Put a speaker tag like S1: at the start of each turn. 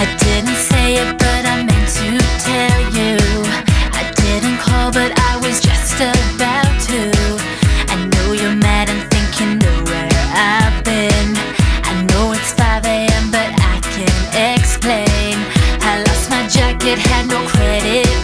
S1: I didn't say it, but I meant to tell you. I didn't call, but I was just about to. I know you're mad and think you know where I've been. I know it's 5 a.m., but I can explain. I lost my jacket, had no credit.